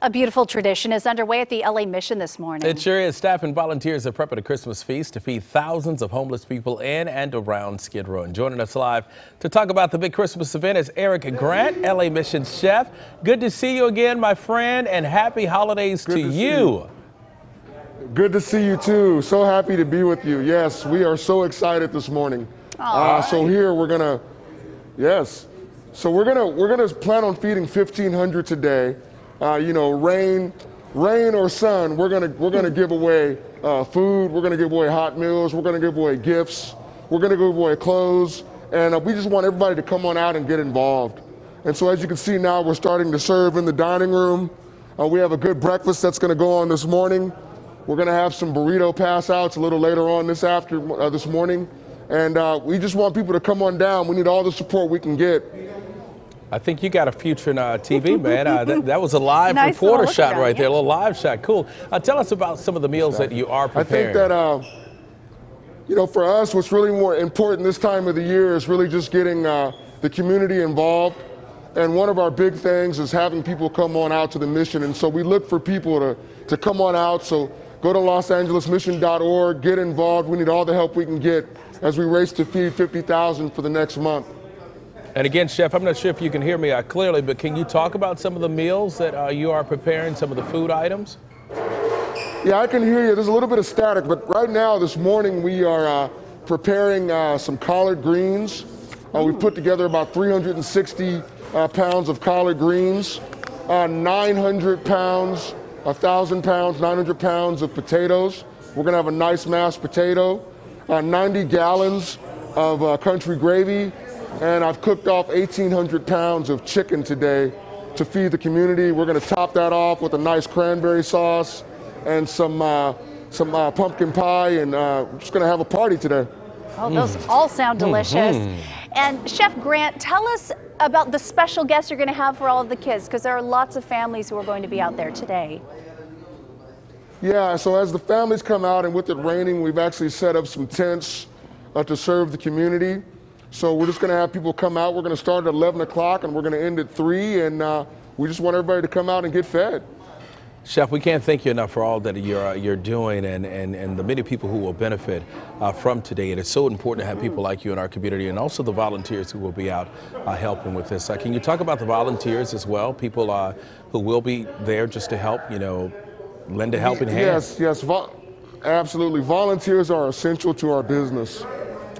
A beautiful tradition is underway at the LA Mission this morning. It sure is. Staff and volunteers are prepping a Christmas feast to feed thousands of homeless people in and around Skid Row. And joining us live to talk about the big Christmas event is Erik Grant, LA Mission chef. Good to see you again, my friend, and happy holidays Good to, to you. you. Good to see you too. So happy to be with you. Yes, we are so excited this morning. Uh, so here we're gonna, yes. So we're gonna we're gonna plan on feeding 1,500 today. Uh, you know, rain, rain or sun, we're gonna we're gonna give away uh, food. We're gonna give away hot meals. We're gonna give away gifts. We're gonna give away clothes, and uh, we just want everybody to come on out and get involved. And so, as you can see now, we're starting to serve in the dining room. Uh, we have a good breakfast that's gonna go on this morning. We're gonna have some burrito pass outs a little later on this after uh, this morning, and uh, we just want people to come on down. We need all the support we can get. I think you got a future in uh, TV, man. Uh, that, that, was a live nice reporter shot right yeah. there, a little live shot. Cool. Uh, tell us about some of the meals that you are preparing. I think that, uh, you know, for us, what's really more important this time of the year is really just getting uh, the community involved. And one of our big things is having people come on out to the mission. And so we look for people to, to come on out. So go to losangelesmission.org, get involved. We need all the help we can get as we race to feed 50,000 for the next month. And again, Chef, I'm not sure if you can hear me uh, clearly, but can you talk about some of the meals that uh, you are preparing, some of the food items? Yeah, I can hear you. There's a little bit of static, but right now, this morning, we are uh, preparing uh, some collard greens. Uh, we put together about 360 uh, pounds of collard greens, uh, 900 pounds, 1,000 pounds, 900 pounds of potatoes. We're going to have a nice mashed potato, uh, 90 gallons of country gravy, and I've cooked off 1,800 pounds of chicken today to feed the community. We're going to top that off with a nice cranberry sauce and some uh, some uh, pumpkin pie, and uh, we're just going to have a party today. Oh, those all sound delicious. And Chef Grant, tell us about the special guests you're going to have for all of the kids, because there are lots of families who are going to be out there today. Yeah, so as the families come out, and with it raining, we've actually set up some tents uh, to serve the community. So we're just going to have people come out. We're going to start at 11 o'clock, and we're going to end at 3, and uh, we just want everybody to come out and get fed. Chef, we can't thank you enough for all that you're, uh, you're doing and, and, and the many people who will benefit uh, from today. And it's so important to have people like you in our community and also the volunteers who will be out uh, helping with this. Uh, can you talk about the volunteers as well? People uh, who will be there just to help, you know, lend a helping hand? Yes, yes, vo- absolutely. Volunteers are essential to our business.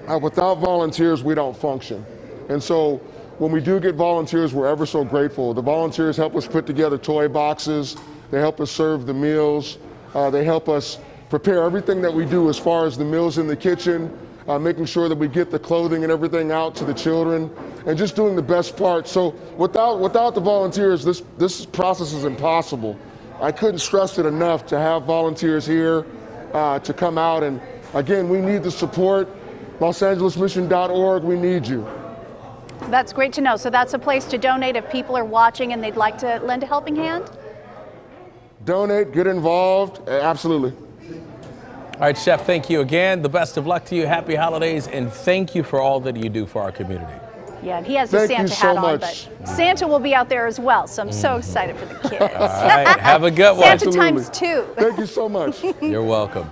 Uh, without volunteers, we don't function. And so when we do get volunteers, we're ever so grateful. The volunteers help us put together toy boxes, they help us serve the meals, uh, they help us prepare everything that we do as far as the meals in the kitchen, uh, making sure that we get the clothing and everything out to the children, and just doing the best part. So without, without the volunteers, this, this process is impossible. I couldn't stress it enough to have volunteers here uh, to come out. And again, we need the support. LosAngelesMission.org, we need you. That's great to know. So that's a place to donate if people are watching and they'd like to lend a helping hand? Donate, get involved, absolutely. All right, Chef, thank you again. The best of luck to you. Happy holidays. And thank you for all that you do for our community. Yeah, and he has Thank a you Santa so hat on, much. but Santa will be out there as well. So I'm so excited for the kids. All right, have a good one. Santa Absolutely. times two. Thank you so much. You're welcome.